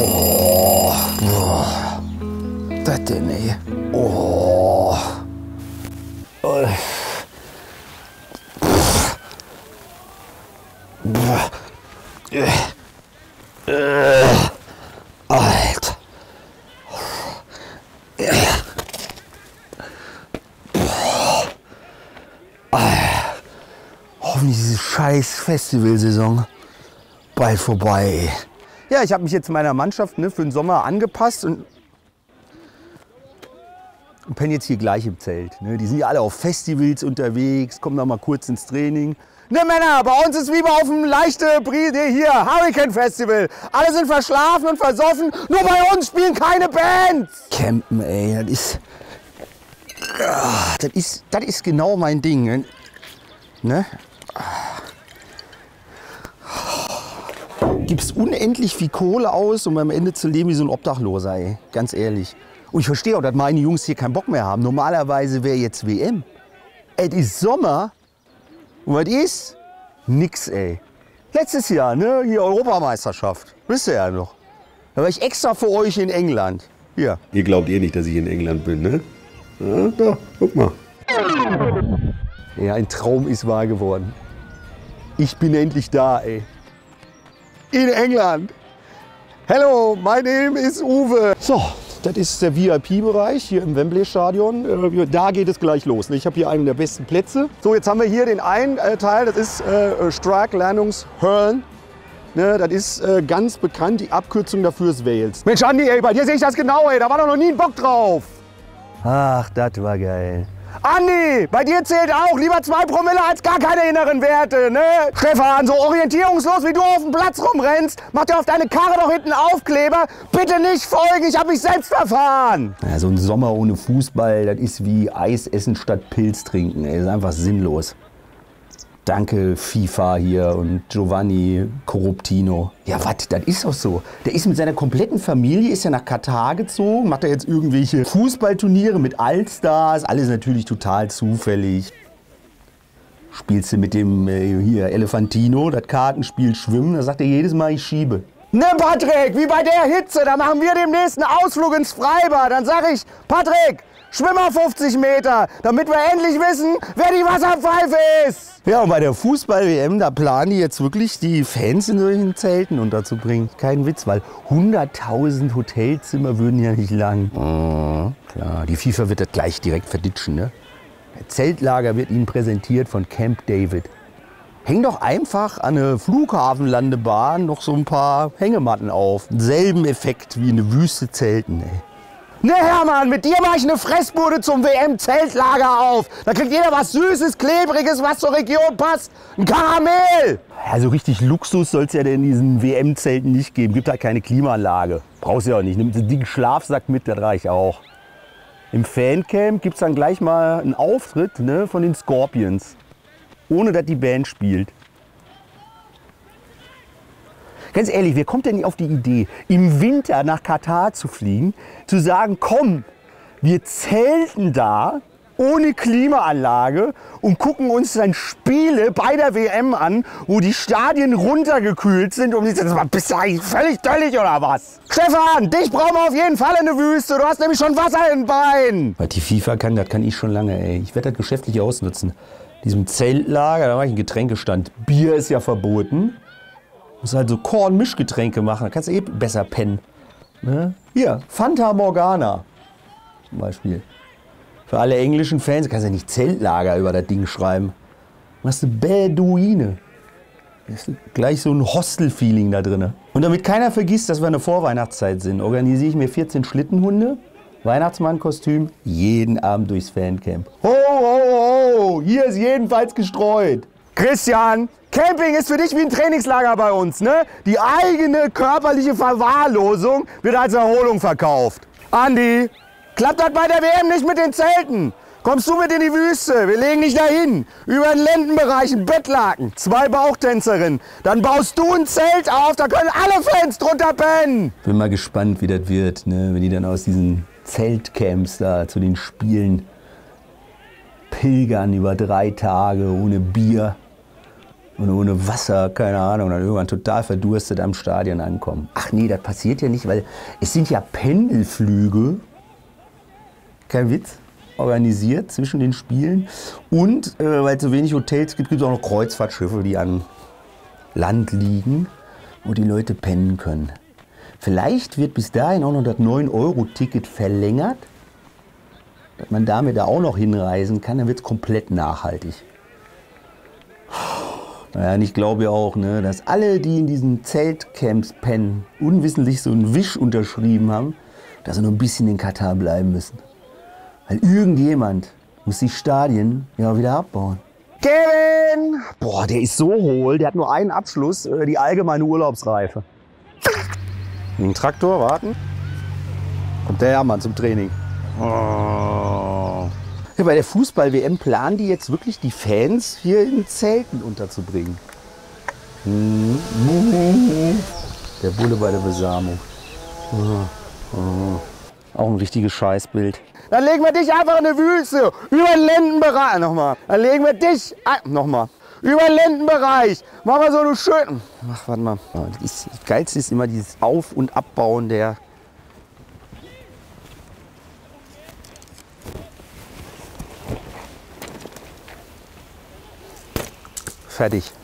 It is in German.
Oh? Oh. oh. Boah. Äh. Äh. Alter. Äh. Boah. Alter. Hoffentlich diese scheiß Festivalsaison bald vorbei. Ja, ich habe mich jetzt meiner Mannschaft ne, für den Sommer angepasst und, und penne jetzt hier gleich im Zelt. Ne. Die sind ja alle auf Festivals unterwegs, kommen da mal kurz ins Training. Ne Männer, bei uns ist wie auf einem leichte Brise hier, Hurricane Festival. Alle sind verschlafen und versoffen, nur bei uns spielen keine Bands. Campen, ey, das ist, ah, das ist, das ist genau mein Ding. Ne? Gibst unendlich viel Kohle aus, um am Ende zu leben wie so ein Obdachloser, ey. Ganz ehrlich. Und ich verstehe auch, dass meine Jungs hier keinen Bock mehr haben. Normalerweise wäre jetzt WM. Es ist Sommer. Und was ist? Nix, ey. Letztes Jahr, ne? Hier Europameisterschaft. Wisst ihr ja noch. Da war ich extra für euch in England. Hier. Ihr glaubt eh nicht, dass ich in England bin, ne? Ja, da, guck mal. Ja, ein Traum ist wahr geworden. Ich bin endlich da, ey. In England. Hello, my name is Uwe. So, das ist der VIP-Bereich hier im Wembley-Stadion. Äh, Da geht es gleich los. Ich habe hier einen der besten Plätze. So, jetzt haben wir hier den einen äh, Teil, das ist äh, Stark Landungshörn. Ne, das ist äh, ganz bekannt, die Abkürzung dafür ist Wales. Mensch, Andi, ey, bei dir sehe ich das genau, ey. Da war doch noch nie ein Bock drauf. Ach, das war geil. Andi, bei dir zählt auch lieber zwei Promille als gar keine inneren Werte, ne? Stefan, so orientierungslos wie du auf dem Platz rumrennst, mach dir auf deine Karre doch hinten Aufkleber. Bitte nicht folgen, ich hab mich selbst verfahren. Ja, so ein Sommer ohne Fußball, das ist wie Eis essen statt Pilz trinken, ey. Das ist einfach sinnlos. Danke FIFA hier und Giovanni Corruptino. Ja, was? Das ist doch so. Der ist mit seiner kompletten Familie, ist ja nach Katar gezogen, macht er jetzt irgendwelche Fußballturniere mit Allstars. Alles natürlich total zufällig. Spielst du mit dem äh, hier Elefantino, das Kartenspiel Schwimmen, da sagt er jedes Mal, ich schiebe. Ne, Patrick, wie bei der Hitze, da machen wir demnächst einen Ausflug ins Freibad. Dann sag ich, Patrick, schwimm mal 50 Meter, damit wir endlich wissen, wer die Wasserpfeife ist. Ja, und bei der Fußball-WM, da planen die jetzt wirklich, die Fans in solchen Zelten unterzubringen. Kein Witz, weil 100.000 Hotelzimmer würden ja nicht lang. Oh, klar, die FIFA wird das gleich direkt verditschen, ne? Der Zeltlager wird Ihnen präsentiert von Camp David. Häng doch einfach an eine Flughafenlandebahn noch so ein paar Hängematten auf. Selben Effekt wie eine Wüste Zelten, ey. Ne Hermann, mit dir mache ich eine Fressbude zum WM-Zeltlager auf. Da kriegt jeder was Süßes, Klebriges, was zur Region passt. Ein Karamell. Ja, so richtig Luxus soll es ja in diesen WM-Zelten nicht geben. Gibt halt keine Klimaanlage. Brauchst du ja auch nicht. Nimm den dicken Schlafsack mit, das reicht auch. Im Fancamp gibt es dann gleich mal einen Auftritt ne, von den Scorpions. Ohne dass die Band spielt. Ganz ehrlich, wer kommt denn nicht auf die Idee, im Winter nach Katar zu fliegen, zu sagen, komm, wir zelten da ohne Klimaanlage und gucken uns dann Spiele bei der WM an, wo die Stadien runtergekühlt sind. Und ich sag, bist du eigentlich völlig döllig oder was? Stefan, dich brauchen wir auf jeden Fall in der Wüste. Du hast nämlich schon Wasser im Bein. Was die FIFA kann, das kann ich schon lange, ey. Ich werde das geschäftlich ausnutzen. Diesem Zeltlager, da war ich ein Getränkestand. Bier ist ja verboten. Muss halt so Korn-Mischgetränke machen, da kannst du eh besser pennen. Ne? Hier, Fanta Morgana zum Beispiel. Für alle englischen Fans kannst ja nicht Zeltlager über das Ding schreiben. Machst du Beduine. Ist gleich so ein Hostel-Feeling da drin. Und damit keiner vergisst, dass wir eine Vorweihnachtszeit sind, organisiere ich mir 14 Schlittenhunde, Weihnachtsmannkostüm, jeden Abend durchs Fancamp. Ho, ho, ho, hier ist jedenfalls gestreut. Christian, Camping ist für dich wie ein Trainingslager bei uns, ne? Die eigene körperliche Verwahrlosung wird als Erholung verkauft. Andi, klappt das bei der WM nicht mit den Zelten? Kommst du mit in die Wüste? Wir legen dich dahin. Über den Lendenbereich ein Bettlaken, zwei Bauchtänzerinnen. Dann baust du ein Zelt auf, da können alle Fans drunter pennen. Bin mal gespannt, wie das wird, ne? wenn die dann aus diesen Zeltcamps da zu den Spielen pilgern über drei Tage ohne Bier. Und ohne Wasser, keine Ahnung, dann irgendwann total verdurstet am Stadion ankommen. Ach nee, das passiert ja nicht, weil es sind ja Pendelflüge, kein Witz, organisiert zwischen den Spielen. Und äh, weil es so wenig Hotels gibt, gibt es auch noch Kreuzfahrtschiffe, die an Land liegen, wo die Leute pennen können. Vielleicht wird bis dahin auch noch das 9-Euro-Ticket verlängert, dass man damit da auch noch hinreisen kann, dann wird es komplett nachhaltig. Naja, und ich glaube ja auch, ne, dass alle, die in diesen Zeltcamps pennen, unwissentlich so einen Wisch unterschrieben haben, dass sie noch ein bisschen in Katar bleiben müssen. Weil irgendjemand muss die Stadien ja wieder abbauen. Kevin! Boah, der ist so hohl, der hat nur einen Abschluss, äh, die allgemeine Urlaubsreife. Den Traktor, warten. Kommt der Hermann zum Training. Oh. Bei der Fußball-WM planen die jetzt wirklich die Fans hier in Zelten unterzubringen. Der Bulle bei der Besamung. Auch ein richtiges Scheißbild. Dann legen wir dich einfach in eine Wüste, über den Lendenbereich. Nochmal. Dann legen wir dich, ein, nochmal, über den Lendenbereich. Machen wir so eine schönen. Ach, warte mal. Ja, Das, ist, das Geilste ist immer dieses Auf- und Abbauen der. Fertig.